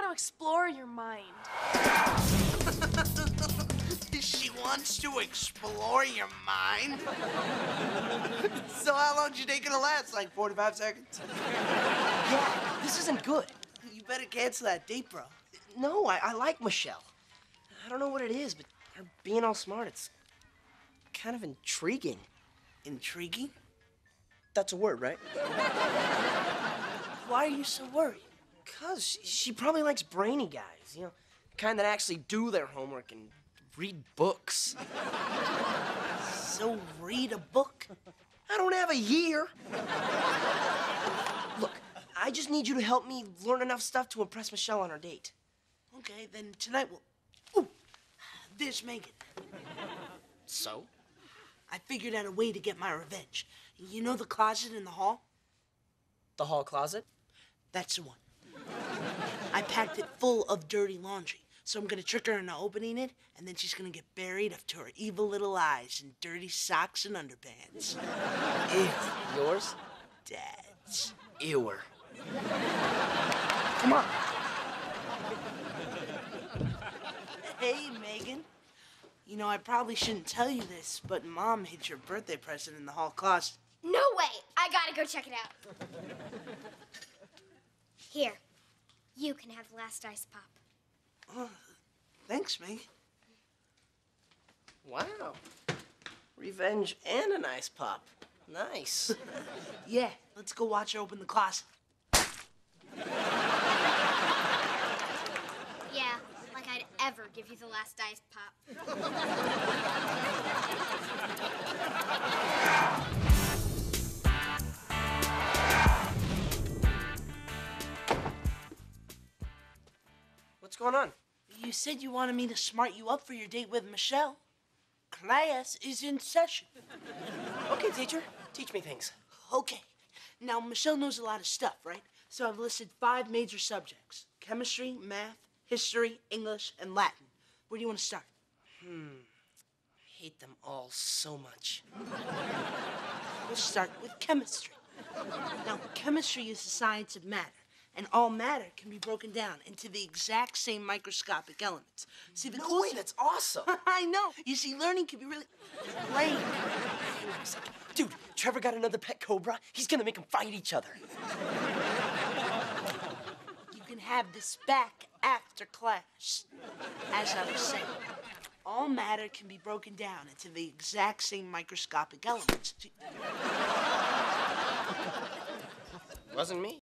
want to explore your mind. she wants to explore your mind. so how long do you think it'll last? Like 45 seconds? Yeah, this isn't good. You better cancel that date, bro. No, I, I like Michelle. I don't know what it is, but her being all smart, it's kind of intriguing. Intriguing? That's a word, right? Why are you so worried? Because she, she probably likes brainy guys, you know, the kind that actually do their homework and read books. So read a book. I don't have a year. Look, I just need you to help me learn enough stuff to impress Michelle on our date. Okay, then tonight we'll. Ooh, there's Megan. So? I figured out a way to get my revenge. You know the closet in the hall? The hall closet? That's the one. I packed it full of dirty laundry. So I'm gonna trick her into opening it, and then she's gonna get buried up to her evil little eyes in dirty socks and underpants. Ew. Yours? Dad's. Ewer. Come on. Hey, Megan. You know, I probably shouldn't tell you this, but Mom hid your birthday present in the hall closet. No way! I gotta go check it out. Here, you can have the last ice pop. Oh, thanks, Megan. Wow. Revenge and an ice pop. Nice. Yeah, let's go watch her open the closet. Yeah, like I'd ever give you the last ice pop. going on? You said you wanted me to smart you up for your date with Michelle. Class is in session. Okay, teacher. Teach me things. Okay. Now, Michelle knows a lot of stuff, right? So I've listed five major subjects chemistry, math, history, English, and Latin. Where do you want to start? Hmm. I hate them all so much. We'll start with chemistry. Now, chemistry is the science of matter, and all matter can be broken down into the exact same microscopic elements. See, the No cool way, thing- that's awesome. I know. You see, learning can be really lame. Dude, Trevor got another pet cobra. He's gonna make them fight each other. You can have this back after class. As I was saying, all matter can be broken down into the exact same microscopic elements. Wasn't me.